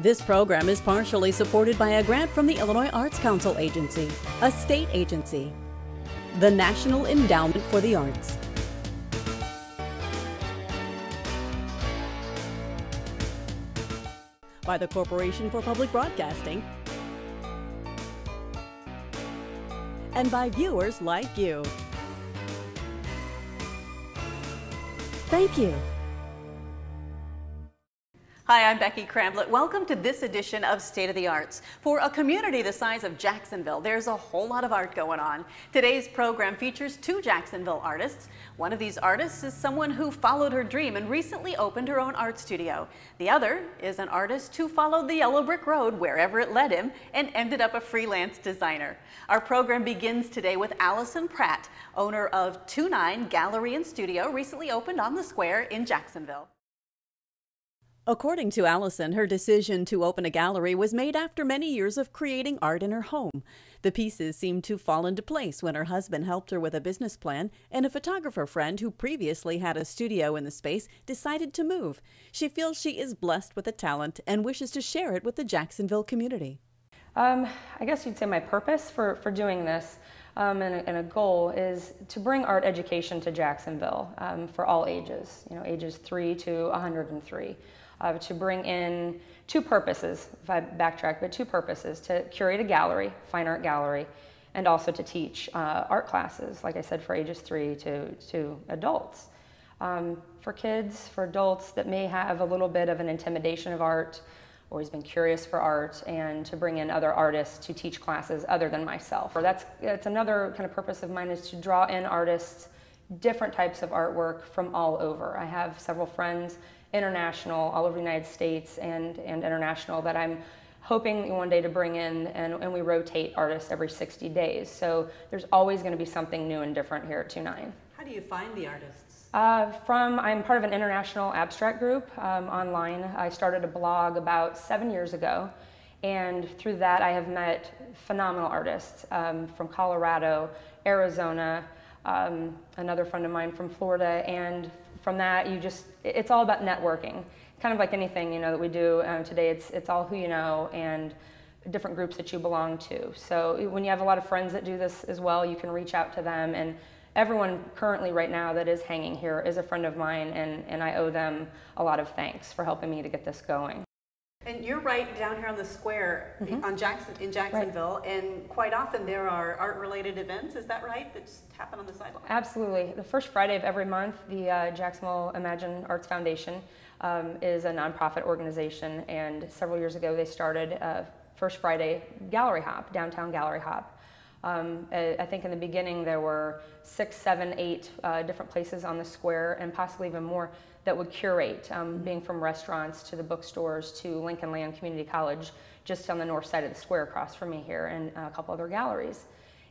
This program is partially supported by a grant from the Illinois Arts Council Agency, a state agency, the National Endowment for the Arts. By the Corporation for Public Broadcasting and by viewers like you. Thank you. Hi, I'm Becky Cramblett. Welcome to this edition of State of the Arts. For a community the size of Jacksonville, there's a whole lot of art going on. Today's program features two Jacksonville artists. One of these artists is someone who followed her dream and recently opened her own art studio. The other is an artist who followed the yellow brick road wherever it led him and ended up a freelance designer. Our program begins today with Allison Pratt, owner of 29 Gallery and Studio, recently opened on the square in Jacksonville. According to Allison, her decision to open a gallery was made after many years of creating art in her home. The pieces seemed to fall into place when her husband helped her with a business plan, and a photographer friend who previously had a studio in the space decided to move. She feels she is blessed with a talent and wishes to share it with the Jacksonville community. Um, I guess you'd say my purpose for, for doing this um, and, a, and, a, goal is to bring art education to Jacksonville um, for all ages, you know, ages 3 to 103 uh, to bring in two purposes, if I backtrack, but two purposes to curate a gallery, fine art gallery, and also to teach uh, art classes, like I said, for ages three to, to adults. Um, for kids, for adults that may have a little bit of an intimidation of art, always been curious for art, and to bring in other artists to teach classes other than myself. Or that's, that's another kind of purpose of mine is to draw in artists, different types of artwork from all over. I have several friends international, all over the United States and, and international that I'm hoping one day to bring in and, and we rotate artists every 60 days. So there's always going to be something new and different here at 2-9. How do you find the artists? Uh, from, I'm part of an international abstract group um, online. I started a blog about seven years ago. And through that, I have met phenomenal artists um, from Colorado, Arizona, um, another friend of mine from Florida, and from that, you just, it's all about networking. Kind of like anything, you know, that we do um, today, it's, it's all who you know and different groups that you belong to. So when you have a lot of friends that do this as well, you can reach out to them and everyone currently right now that is hanging here is a friend of mine and, and I owe them a lot of thanks for helping me to get this going. And you're right down here on the square mm-hmm. on Jackson in Jacksonville, right. and quite often there are art-related events. Is that right? That just happen on the sidewalk. Absolutely. The first Friday of every month, the uh, Jacksonville Imagine Arts Foundation um, is a nonprofit organization, and several years ago they started a First Friday Gallery Hop, downtown Gallery Hop. Um, I think in the beginning there were six, seven, eight uh, different places on the square, and possibly even more that would curate, um, being from restaurants to the bookstores to Lincoln Land Community College, just on the north side of the square across from me here, and a couple other galleries.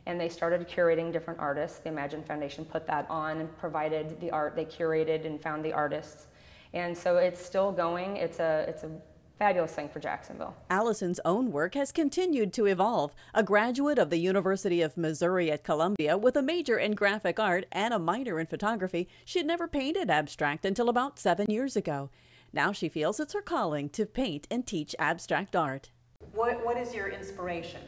And they started curating different artists. The Imagine Foundation put that on and provided the art. They curated and found the artists. And so it's still going. It's a, it's a fabulous thing for Jacksonville. Allison's own work has continued to evolve. A graduate of the University of Missouri at Columbia with a major in graphic art and a minor in photography, she had never painted abstract until about seven years ago. Now she feels it's her calling to paint and teach abstract art. What, what is your inspiration?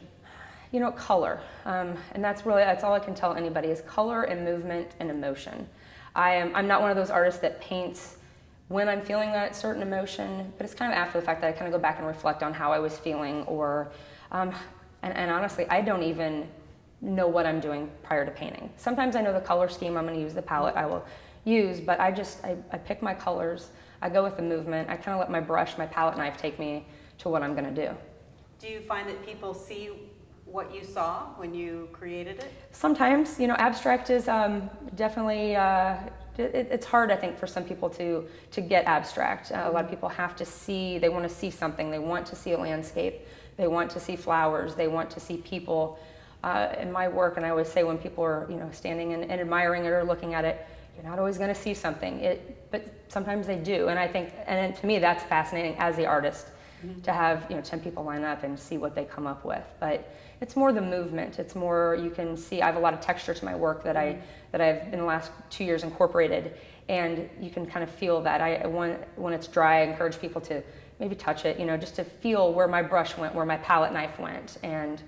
You know, color. Um, and that's really, that's all I can tell anybody is color and movement and emotion. I am, I'm not one of those artists that paints when I'm feeling that certain emotion, but it's kind of after the fact that I kind of go back and reflect on how I was feeling or, um, and, and, honestly, I don't even know what I'm doing prior to painting. Sometimes I know the color scheme I'm going to use, the palette I will use, but I just, I, I pick my colors, I go with the movement, I kind of let my brush, my palette knife take me to what I'm going to do. Do you find that people see what you saw when you created it? Sometimes, you know, abstract is um, definitely uh, it, it's hard, I think, for some people to to get abstract. Uh, a lot of people have to see. They want to see something. They want to see a landscape. They want to see flowers. They want to see people. Uh, in my work, and I always say when people are, you know, standing and, and admiring it or looking at it, you're not always going to see something. It, but sometimes they do, and I think, and to me, that's fascinating as the artist mm-hmm. to have, you know, ten people line up and see what they come up with. But it's more the movement. It's more you can see. I have a lot of texture to my work that I that I've in the last two years incorporated, and you can kind of feel that. I when when it's dry, I encourage people to maybe touch it, you know, just to feel where my brush went, where my palette knife went, and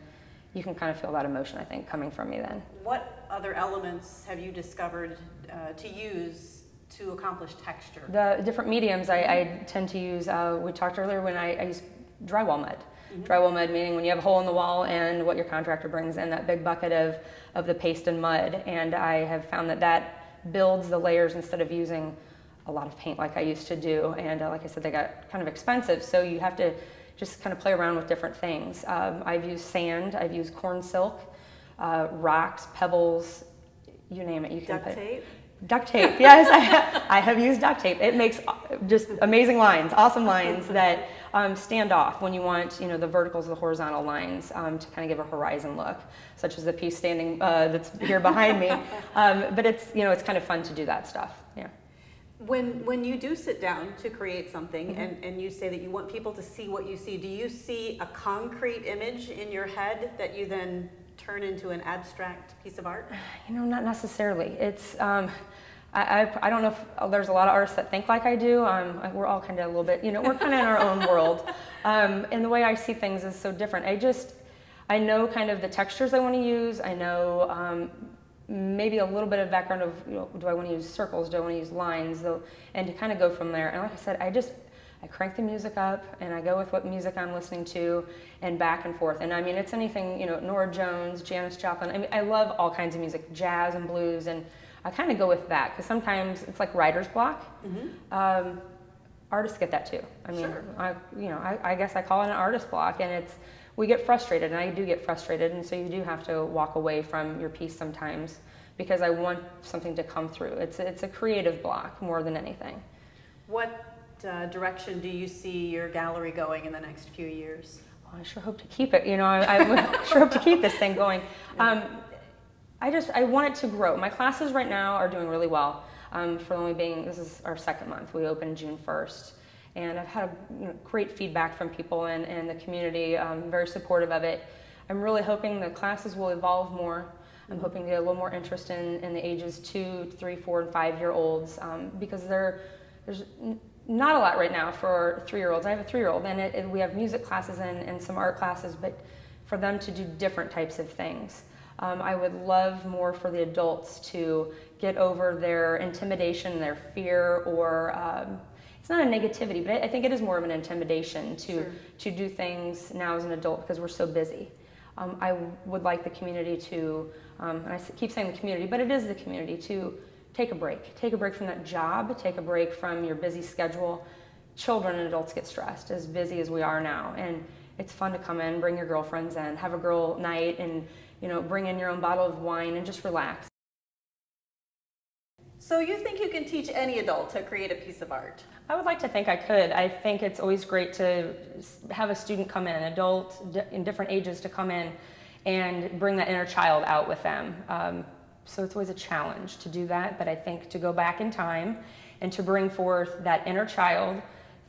you can kind of feel that emotion, I think, coming from me then. What other elements have you discovered uh, to use to accomplish texture? The different mediums I, I tend to use, uh, we talked earlier when I, I use drywall mud. Mm-hmm. Drywall mud meaning when you have a hole in the wall and what your contractor brings in, that big bucket of, of the paste and mud. And I have found that that builds the layers instead of using a lot of paint like I used to do. And uh, like I said, they got kind of expensive, so you have to just kind of play around with different things. Um, I've used sand, I've used corn silk, uh, rocks, pebbles, you name it. You can Duct put, tape. Duct tape, yes, I, I, have used duct tape. It makes just amazing lines, awesome lines that um, stand off when you want, you know, the verticals, the horizontal lines um, to kind of give a horizon look, such as the piece standing uh, that's here behind me. Um, but it's, you know, it's kind of fun to do that stuff. Yeah. When, when you do sit down to create something mm -hmm. and, and you say that you want people to see what you see, do you see a concrete image in your head that you then turn into an abstract piece of art? You know, not necessarily. It's, um, I, I, I, don't know if uh, there's a lot of artists that think like I do. Um, we're all kind of a little bit, you know, we're kind of in our own world. Um, and the way I see things is so different. I just, I know kind of the textures I want to use. I know um, maybe a little bit of background of, you know, do I want to use circles? Do I want to use lines? And to kind of go from there. And like I said, I just, I crank the music up and I go with what music I'm listening to and back and forth. And I mean, it's anything, you know, Norah Jones, Janis Joplin. I mean, I love all kinds of music, jazz and blues. And I kind of go with that because sometimes it's like writer's block. Mm-hmm. Um, artists get that too. I mean, sure. I, you know, I, I guess I call it an artist block and it's, we get frustrated and I do get frustrated. And so you do have to walk away from your piece sometimes because I want something to come through. It's, it's a creative block more than anything. What uh, direction do you see your gallery going in the next few years? Well, I sure hope to keep it. You know, I, I sure hope to keep this thing going. Um, I just I want it to grow. My classes right now are doing really well. Um, for only being this is our second month. We opened June 1st, and I've had a, you know, great feedback from people and, and the community. Um, very supportive of it. I'm really hoping the classes will evolve more. I'm hoping to get a little more interest in, in the ages two, three, four, and five year olds um, because they're, there's not a lot right now for three-year-olds. I have a three-year-old, and it, it, we have music classes and, and some art classes, but for them to do different types of things. Um, I would love more for the adults to get over their intimidation, their fear, or um, it's not a negativity, but I think it is more of an intimidation to sure. to do things now as an adult because we're so busy. Um, I would like the community to, um, and I keep saying the community, but it is the community to take a break. Take a break from that job, take a break from your busy schedule. Children and adults get stressed, as busy as we are now. And it's fun to come in, bring your girlfriends in, have a girl night, and you know, bring in your own bottle of wine and just relax. So you think you can teach any adult to create a piece of art? I would like to think I could. I think it's always great to have a student come in, an adult in different ages to come in and bring that inner child out with them. Um, so it's always a challenge to do that, but I think to go back in time and to bring forth that inner child,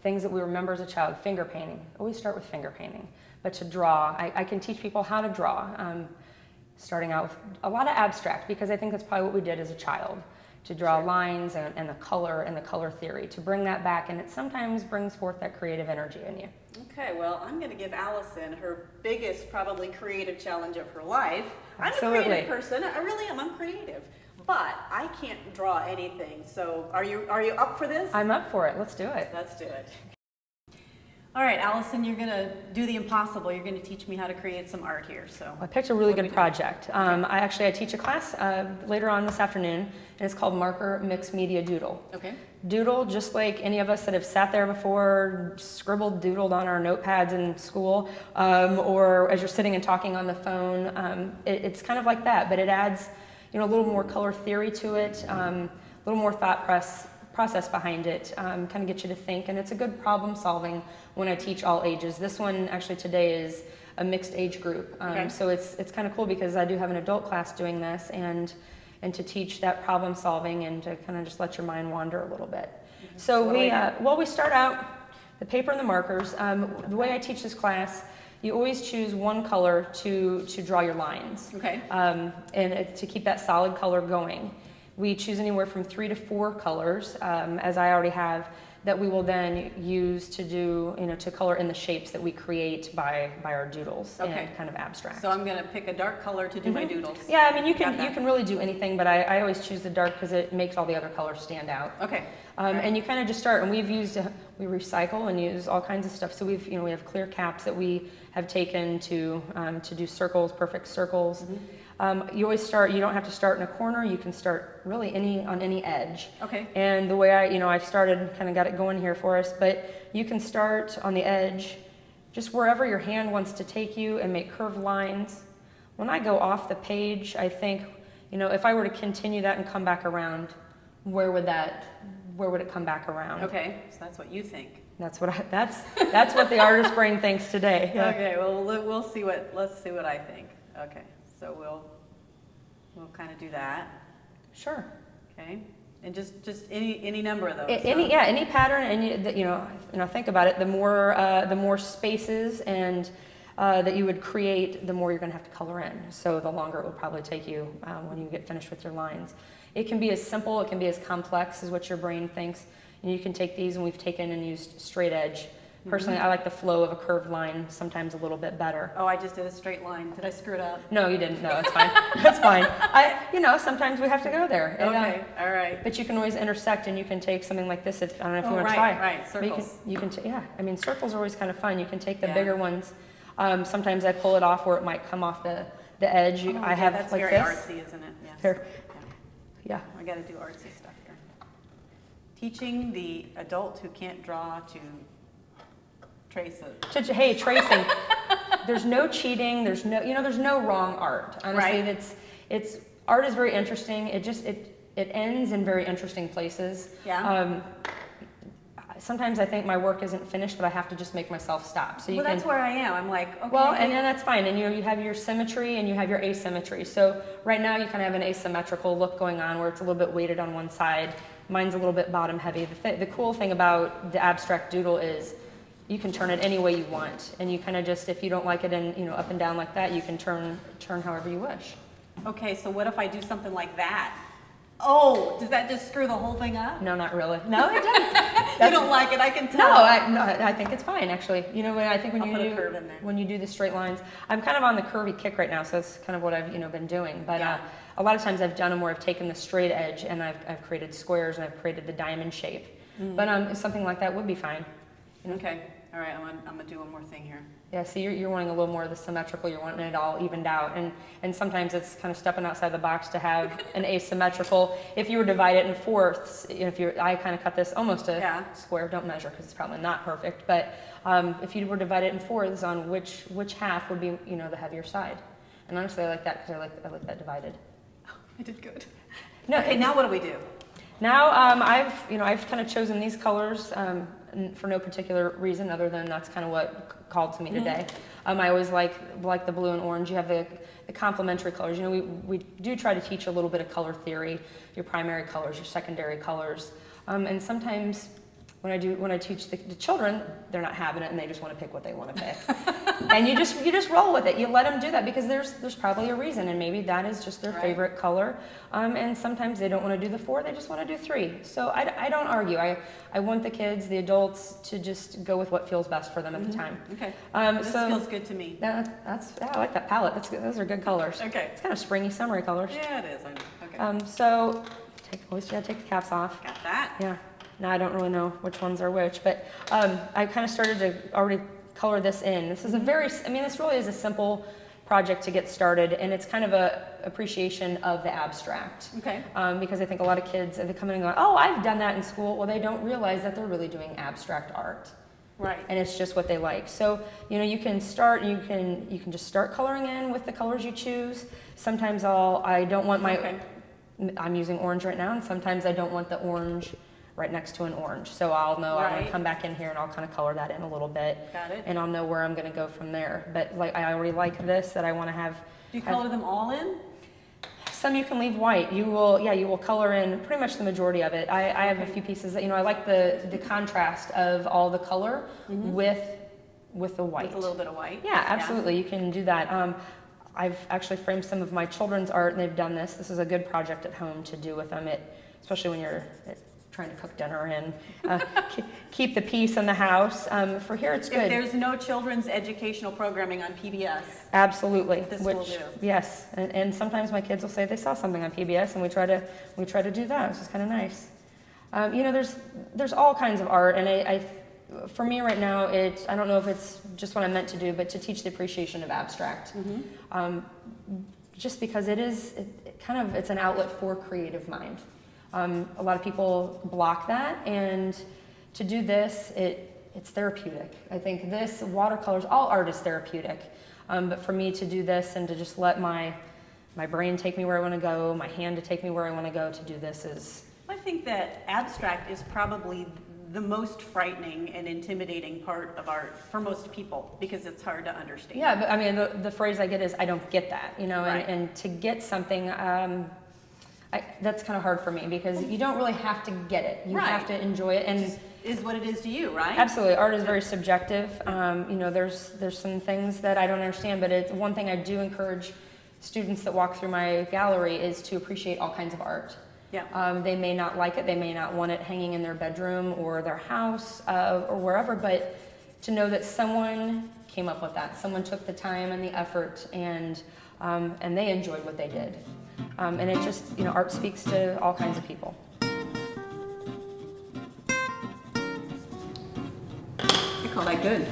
things that we remember as a child, finger painting. Always start with finger painting. But to draw, I, I can teach people how to draw, um, starting out with a lot of abstract, because I think that's probably what we did as a child to draw sure. lines and, and, the color and the color theory, to bring that back, and it sometimes brings forth that creative energy in you. Okay, well, I'm going to give Allison her biggest, probably creative challenge of her life. Absolutely. I'm a creative person. I really am. I'm creative. But I can't draw anything. So are you are you up for this? I'm up for it. Let's do it. Let's do it. All right, Allison, you're going to do the impossible. You're going to teach me how to create some art here. So I picked a really good project. Um, I actually I teach a class uh, later on this afternoon, and it's called Marker Mixed Media Doodle. Okay. Doodle, just like any of us that have sat there before, scribbled, doodled on our notepads in school, um, or as you're sitting and talking on the phone, um, it, it's kind of like that, but it adds, you know, a little more color theory to it, um, a little more thought press process behind it, um, kind of get you to think, and it's a good problem solving when I teach all ages. This one actually today is a mixed age group, um, okay. so it's it's kind of cool because I do have an adult class doing this, and and to teach that problem solving and to kind of just let your mind wander a little bit. Mm-hmm. So, so we uh, well we start out the paper and the markers. Um, the way I teach this class you always choose one color to, to draw your lines. Okay. Um, and to keep that solid color going. We choose anywhere from three to four colors, um, as I already have that we will then use to do, you know, to color in the shapes that we create by, by our doodles Okay. and kind of abstract. So I'm going to pick a dark color to do my Mhm. doodles. yeah, I mean, you can, you can really do anything, but I, I always choose the dark because it makes all the other colors stand out. Okay. Um, Right. and you kind of just start, and we've used, uh, we recycle and use all kinds of stuff. So we've, you know, we have clear caps that we have taken to, um, to do circles, perfect circles. Mm-hmm. Um, you always start, you don't have to start in a corner, you can start really any, on any edge. Okay. And the way I, you know, I've started, kind of got it going here for us, but you can start on the edge, just wherever your hand wants to take you and make curved lines. When I go off the page, I think, you know, if I were to continue that and come back around, where would that, where would it come back around? Okay. So that's what you think. That's what I, that's, that's what the artist brain thinks today. Yeah. Okay. Well, we'll we'll see what let's see what I think. Okay. So we'll we'll kind of do that. Sure. Okay. And just just any any number of those. A- Any, yeah, any pattern, and you, you know, you know, think about it. The more, uh, the more spaces and uh, that you would create, the more you're going to have to color in. So the longer it will probably take you uh, when you get finished with your lines. It can be as simple, it can be as complex as what your brain thinks. And you can take these, and we've taken and used straight edge. Personally, I like the flow of a curved line sometimes a little bit better. Oh, I just did a straight line. Did I screw it up? No, you didn't. No, it's fine. That's fine. I, you know, sometimes we have to go there. And, uh, Okay. All right. but you can always intersect, and you can take something like this. If I don't know if Oh, you want right, to try. right, But you can- circles. You can, yeah. I mean, circles are always kind of fun. You can take the Yeah. bigger ones. Um, sometimes I pull it off where it might come off the, the edge. You, Oh, I yeah, have that's like very this. artsy, isn't it? Yes. Here. Yeah. Yeah. I got to do artsy stuff here. Teaching the adult who can't draw to trace a. Hey, tracing. there's no cheating. There's no, you know, there's no wrong art. Honestly, Right. it's it's art is very interesting. It just it it ends in very interesting places. Yeah. Um, sometimes I think my work isn't finished, but I have to just make myself stop. So you well, can. that's where I am. I'm like, okay. Well, and, and that's fine. And you know, you have your symmetry and you have your asymmetry. So right now you kind of have an asymmetrical look going on where it's a little bit weighted on one side. Mine's a little bit bottom heavy. The, th- the cool thing about the abstract doodle is you can turn it any way you want. And you kind of just, if you don't like it in, you know, up and down like that, you can turn, turn however you wish. okay, so what if I do something like that? Oh, does that just screw the whole thing up? No, not really. No, it doesn't. you don't like it, I can No, tell. I, no, I think it's fine actually. You know, when I think when I'll you put a do curve in there. when you do the straight lines, I'm kind of on the curvy kick right now, so that's kind of what I've you know been doing. But Yeah. uh, a lot of times I've done them where I've taken the straight edge and I've, I've created squares and I've created the diamond shape. Mm. But um, something like that would be fine. Okay, all right, I'm gonna, I'm gonna do one more thing here. Yeah, so you're, you're wanting a little more of the symmetrical, you're wanting it all evened out. And, and sometimes it's kind of stepping outside the box to have an asymmetrical. If you were to divide it in fourths, if you're, I kind of cut this almost a Yeah. square, don't measure because it's probably not perfect. But um, if you were to divide it in fourths on which, which half would be, you know, the heavier side. And honestly, I like that because I like, I like that divided. I did good. No, Okay, now what do we do? Now um, I've you know I've kind of chosen these colors um, for no particular reason other than that's kind of what called to me today. Um, I always like like the blue and orange. You have the, the complementary colors. You know we, we do try to teach a little bit of color theory. Your primary colors, your secondary colors, um, and sometimes when I do when I teach the, the children, they're not having it and they just want to pick what they want to pick. and you just you just roll with it. You let them do that because there's there's probably a reason, and maybe that is just their Right. favorite color. Um, and sometimes they don't want to do the four; they just want to do three. So I, I don't argue. I I want the kids, the adults, to just go with what feels best for them at the time. Okay, Um, this so feels good to me. that, that's yeah, I like that palette. That's good. Those are good colors. Okay. It's kind of springy, summery colors. Yeah, it is, I know, okay. Um, so take always gotta take the caps off. Got that? Yeah. Now I don't really know which ones are which, but um, I kind of started to already color this in. This is a very, I mean, this really is a simple project to get started, and it's kind of a appreciation of the abstract. Okay. Um, because I think a lot of kids, they come in and go, oh, I've done that in school. Well, they don't realize that they're really doing abstract art Right. and it's just what they like. So, you know, you can start, you can, you can just start coloring in with the colors you choose. Sometimes I'll, I don't want my, Okay. I'm using orange right now, and sometimes I don't want the orange right next to an orange. So I'll know Right. to come back in here and I'll kind of color that in a little bit, Got it. and I'll know where I'm going to go from there. But like, I already like this that I want to have. Do you have- color them all in? some you can leave white. You will, yeah, you will color in pretty much the majority of it. I, I have a few pieces that, you know, I like the, the contrast of all the color with, with the white. With a little bit of white? Yeah, absolutely. You can do that. Um, I've actually framed some of my children's art, and they've done this. This is a good project at home to do with them, it, especially when you're trying to cook dinner and uh, keep the peace in the house. Um, for here, it's good. If there's no children's educational programming on PBS, absolutely. This which, will do. Yes, and, and, sometimes my kids will say they saw something on PBS, and we try to we try to do that, which is kind of nice. Um, you know, there's there's all kinds of art, and I, I, for me right now, it's I don't know if it's just what I'm meant to do, but to teach the appreciation of abstract. Mm-hmm. Um, just because it is it, it kind of it's an outlet for creative mind. Um, a lot of people block that, and to do this, it, it's therapeutic. I think this, watercolors, all art is therapeutic. Um, but for me to do this and to just let my, my brain take me where I want to go, my hand to take me where I want to go, to do this is. I think that abstract is probably the most frightening and intimidating part of art for most people because it's hard to understand. Yeah, but I mean, the, the phrase I get is, I don't get that, you know, right. and, and to get something, um, I, that's kind of hard for me because you don't really have to get it. You right. have to enjoy it, and is what it is to you, right? Absolutely, art is very subjective. Um, you know, there's there's some things that I don't understand, but it's one thing I do encourage students that walk through my gallery is to appreciate all kinds of art. Yeah. Um, they may not like it, they may not want it hanging in their bedroom or their house uh, or wherever, but to know that someone came up with that, someone took the time and the effort, and um, and they enjoyed what they did. Um, and it just, you know, art speaks to all kinds of people. You call that good.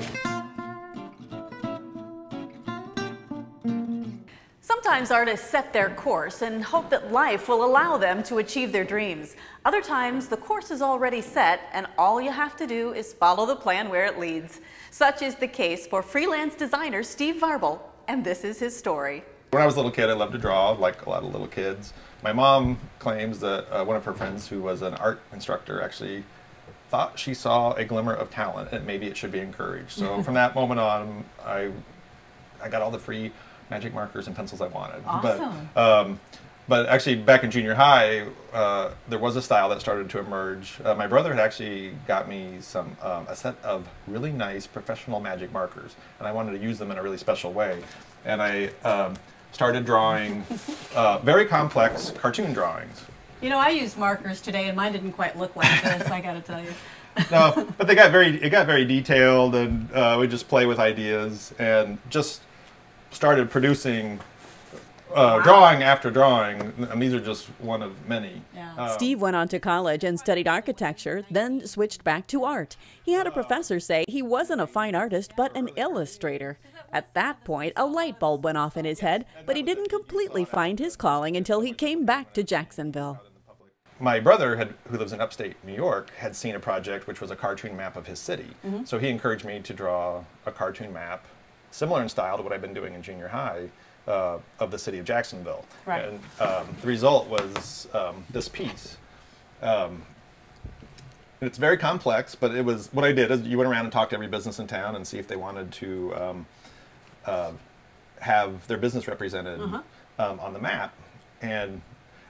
Sometimes artists set their course and hope that life will allow them to achieve their dreams. Other times, the course is already set and all you have to do is follow the plan where it leads. Such is the case for freelance designer Steve Varble, and this is his story. When I was a little kid, I loved to draw, like a lot of little kids. My mom claims that uh, one of her friends, who was an art instructor, actually thought she saw a glimmer of talent and maybe it should be encouraged. So from that moment on, I I got all the free magic markers and pencils I wanted. Awesome. But, um, but actually, back in junior high, uh, there was a style that started to emerge. Uh, my brother had actually got me some um, a set of really nice professional magic markers, and I wanted to use them in a really special way. And I um, started drawing uh, very complex cartoon drawings. You know, I used markers today, and mine didn't quite look like this. I got to tell you. no, but they got very it got very detailed, and uh, we just play with ideas and just started producing uh, wow. drawing after drawing, and these are just one of many. Yeah. Uh, Steve went on to college and studied architecture, then switched back to art. He had a professor say he wasn't a fine artist, but an illustrator. At that point, a light bulb went off in his head, but he didn't completely find his calling until he came back to Jacksonville. My brother, had, who lives in upstate New York, had seen a project which was a cartoon map of his city. Mm -hmm. So he encouraged me to draw a cartoon map, similar in style to what I've been doing in junior high, uh, of the city of Jacksonville. Right. And um, the result was um, this piece. Um, it's very complex, but it was what I did is you went around and talked to every business in town and see if they wanted to um, uh, have their business represented uh -huh. on the map. And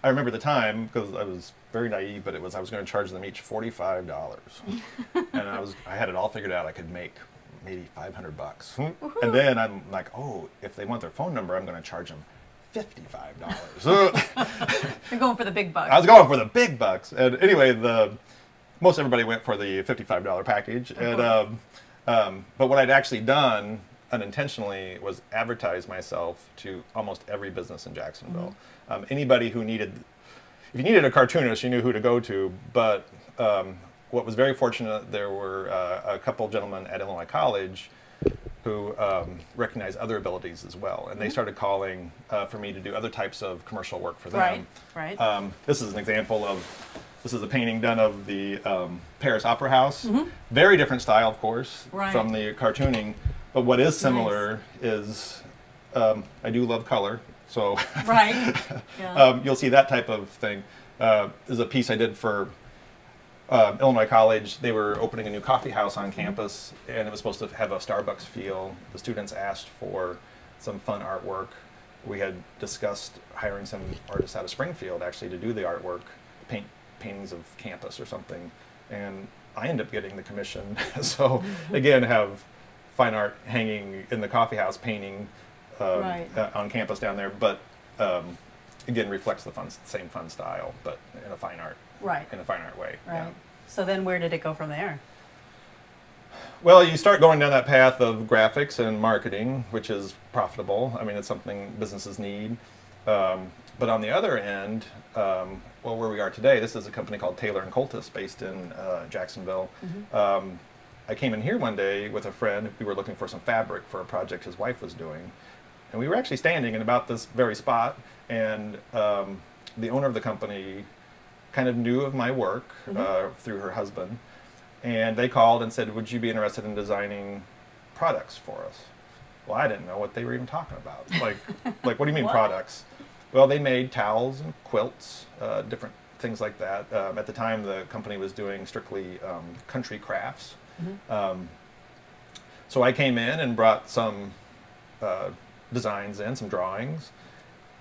I remember the time because I was very naive, but it was I was going to charge them each forty five dollars, and I was I had it all figured out. I could make maybe 500 bucks. And then I'm like, oh, if they want their phone number, I'm going to charge them $55. You're going for the big bucks. I was going for the big bucks. And anyway, the most everybody went for the $55 package. And um, um, but what I'd actually done unintentionally was advertise myself to almost every business in Jacksonville. Mm -hmm. um, anybody who needed, if you needed a cartoonist, you knew who to go to. But um, what was very fortunate, there were uh, a couple gentlemen at Illinois College who um, recognized other abilities as well, and they mm-hmm. started calling uh, for me to do other types of commercial work for them. Right, right. Um, this is an example of this is a painting done of the um, Paris Opera House. Mm -hmm. Very different style, of course, right. from the cartooning. But what is similar nice. is um, I do love color, so right. Yeah. Um, you'll see that type of thing. Uh, is a piece I did for uh, Illinois College, they were opening a new coffee house on campus, and it was supposed to have a Starbucks feel. The students asked for some fun artwork. We had discussed hiring some artists out of Springfield actually to do the artwork, paint paintings of campus or something, and I ended up getting the commission. so again, have fine art hanging in the coffee house, painting um, right. uh, on campus down there, but. Um, again reflects the fun, same fun style, but in a fine art, Right. in a fine art way. yeah. Right. So then where did it go from there? Well, you start going down that path of graphics and marketing, which is profitable. I mean, it's something businesses need. Um, but on the other end, um, well, where we are today, this is a company called Taylor and Coultas, based in uh, Jacksonville. Um, I came in here one day with a friend. We were looking for some fabric for a project his wife was doing, and we were actually standing in about this very spot. And um, the owner of the company kind of knew of my work uh, through her husband, and they called and said, "Would you be interested in designing products for us?" Well, I didn't know what they were even talking about. Like, like what do you mean What? products? Well, they made towels and quilts, uh, different things like that. Um, at the time, the company was doing strictly um, country crafts. Um, so I came in and brought some uh, designs in, some drawings,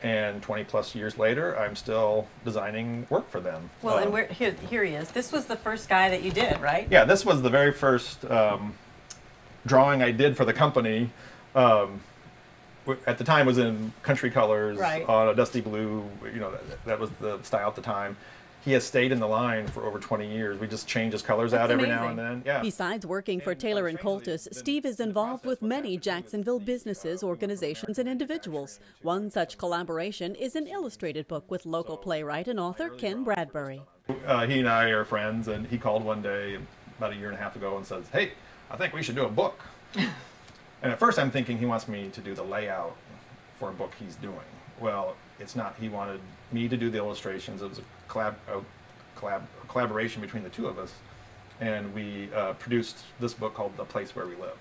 and 20 plus years later, I'm still designing work for them. Well, and Um, where, here, here he is. This was the first guy that you did, right? yeah, this was the very first um, drawing I did for the company. Um, at the time, was in country colors Right. on a dusty blue. You know, that, that was the style at the time. He has stayed in the line for over 20 years. We just change his colors That's out every now and then. Yeah. Besides working for Taylor and Coultas, Steve is involved with many Jacksonville businesses, organizations, and individuals. One such collaboration is an illustrated book with local playwright and author Ken Bradbury. uh, he and I are friends, and he called one day about a year and a half ago and says, "Hey, I think we should do a book." and at first, I'm thinking he wants me to do the layout for a book he's doing. Well, it's not. He wanted me to do the illustrations. It was a collab, a collab, a collaboration between the two of us, and we uh, produced this book called "The Place Where We Live."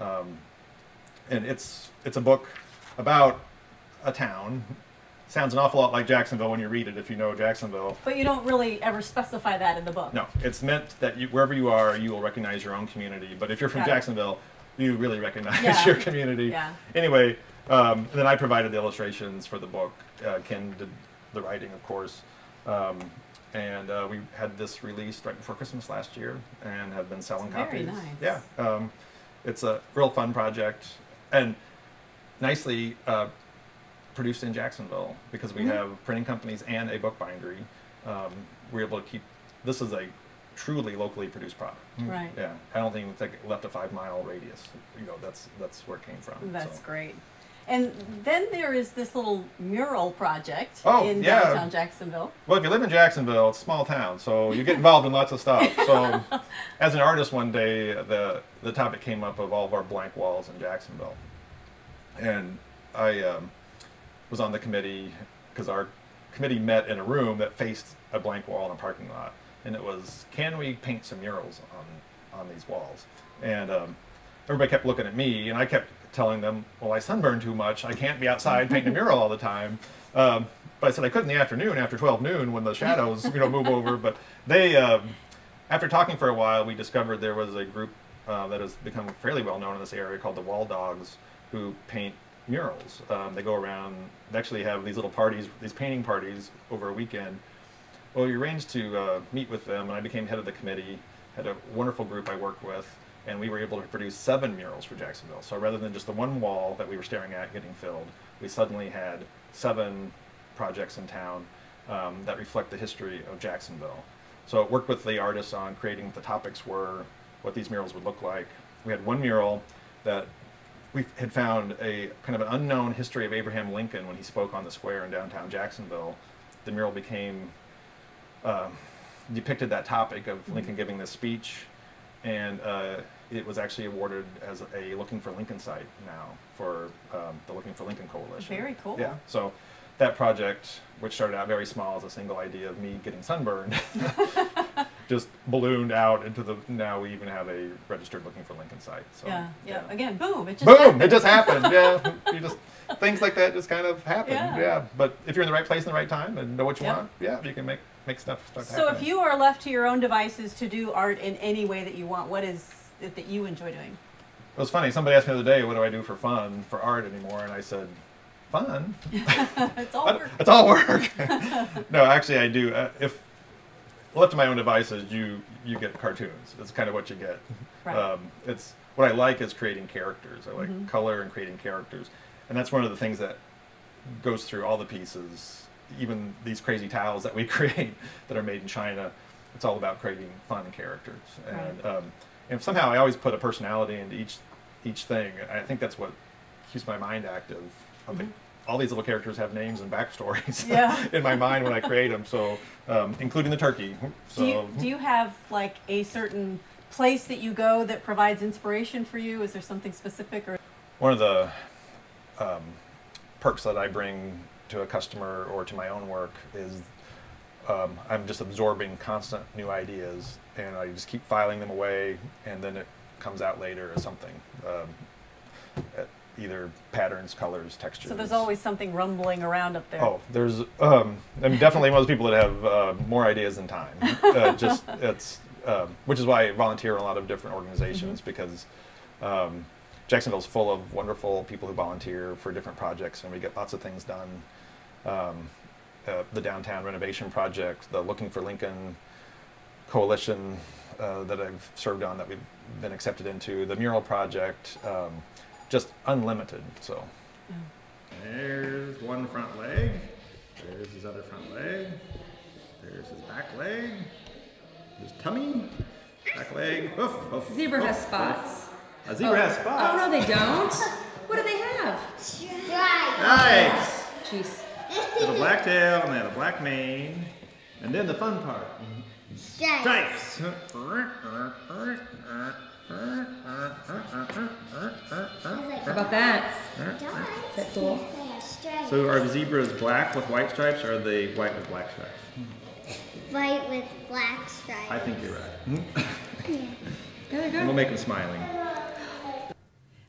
Um, and it's it's a book about a town. Sounds an awful lot like Jacksonville when you read it, if you know Jacksonville. But you don't really ever specify that in the book. No, it's meant that you, wherever you are, you will recognize your own community. But if you're from Got it. Jacksonville, you really recognize Yeah. your community. Yeah. Anyway, um, and then I provided the illustrations for the book. Uh, Ken did the writing, of course. Um, and uh, we had this released right before Christmas last year and have been selling Very copies. nice. Yeah. Um, it's a real fun project and nicely uh, produced in Jacksonville because we Mhm. have printing companies and a bookbindery. Um, we're able to keep this is a truly locally produced product. Right. Yeah, I don't think it left a five mile radius. You know, that's that's where it came from. That's so. great. And then there is this little mural project Oh, in yeah. downtown Jacksonville. Well, if you live in Jacksonville, it's a small town, so you get involved in lots of stuff. So, as an artist, one day the the topic came up of all of our blank walls in Jacksonville, and I um, was on the committee because our committee met in a room that faced a blank wall in a parking lot, and it was, can we paint some murals on on these walls? And um, everybody kept looking at me, and I kept telling them, well, I sunburn too much. I can't be outside painting a mural all the time. Um, but I said I could in the afternoon after 12 noon when the shadows, you know, move over. But they, um, after talking for a while, we discovered there was a group uh, that has become fairly well known in this area called the Walldogs, who paint murals. Um, they go around. They actually have these little parties, these painting parties over a weekend. Well, we arranged to uh, meet with them, and I became head of the committee. Had a wonderful group I worked with, and we were able to produce seven murals for Jacksonville. So rather than just the one wall that we were staring at getting filled, we suddenly had seven projects in town um, that reflect the history of Jacksonville. So it worked with the artists on creating what the topics were, what these murals would look like. We had one mural that we had found a kind of an unknown history of Abraham Lincoln when he spoke on the square in downtown Jacksonville. The mural became um, depicted that topic of Lincoln giving this speech, and uh, it was actually awarded as a Looking for Lincoln site now for um, the Looking for Lincoln Coalition. Very cool. Yeah. So that project, which started out very small as a single idea of me getting sunburned, just ballooned out into the. Now we even have a registered Looking for Lincoln site. So yeah, yeah. Again, boom! It just Boom! happened. It just happened. Yeah, you just things like that just kind of happen. Yeah. Yeah. But if you're in the right place in the right time and know what you Yep. want, yeah, you can make make stuff start So if you are left to your own devices to do art in any way that you want, what is it that you enjoy doing? It was funny. Somebody asked me the other day, "What do I do for fun for art anymore?" And I said, "Fun. it's all work. it's all work." no, actually, I do. Uh, if left to my own devices, you you get cartoons. That's kind of what you get. Right. Um, it's what I like is creating characters. I like Mhm. color and creating characters, and that's one of the things that goes through all the pieces even these crazy tiles that we create that are made in China, it's all about creating fun characters. And, um, and somehow I always put a personality into each each thing. I think that's what keeps my mind active. Think all these little characters have names and backstories Yeah. in my mind when I create them. So, um, including the turkey. So, Do you, do you have like a certain place that you go that provides inspiration for you? Is there something specific or? one of the um, perks that I bring to a customer or to my own work is um, I'm just absorbing constant new ideas, and I just keep filing them away, and then it comes out later as something, um, uh, either patterns, colors, textures. So there's always something rumbling around up there. Oh, there's um, I mean, definitely most people that have uh, more ideas than time. Uh, just it's um, which is why I volunteer in a lot of different organizations because um, Jacksonville's full of wonderful people who volunteer for different projects, and we get lots of things done. Um, uh, the downtown renovation project, the Looking for Lincoln coalition uh, that I've served on, that we've been accepted into, the mural project, um, just unlimited. So. There's one front leg. There's his other front leg. There's his back leg. His tummy. Back leg. Hoof, hoof, Zebra hoof, has hoof. spots. A zebra has oh. spots. Oh no, they don't. What do they have? Nice. Jeez. They have a black tail and they have a black mane. And then the fun part. Stripes. How about that? Is that cool? So are the zebras black with white stripes or are they white with black stripes? White with black stripes. I think you're right. Hmm? There you And we'll make them smiling.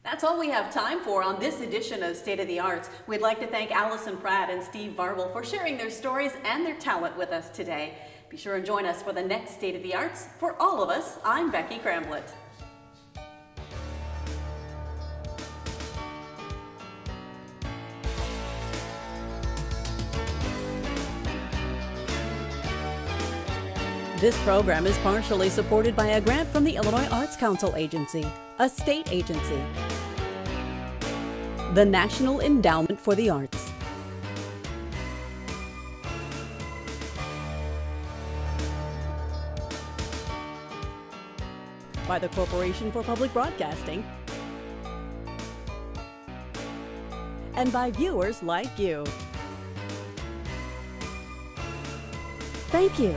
That's all we have time for on this edition of State of the Arts. We'd like to thank Allison Pratt and Steve Varble for sharing their stories and their talent with us today. Be sure and join us for the next State of the Arts. For all of us, I'm Becky Cramblett. This program is partially supported by a grant from the Illinois Arts Council Agency, a state agency. The National Endowment for the Arts. By the Corporation for Public Broadcasting. And by viewers like you. Thank you.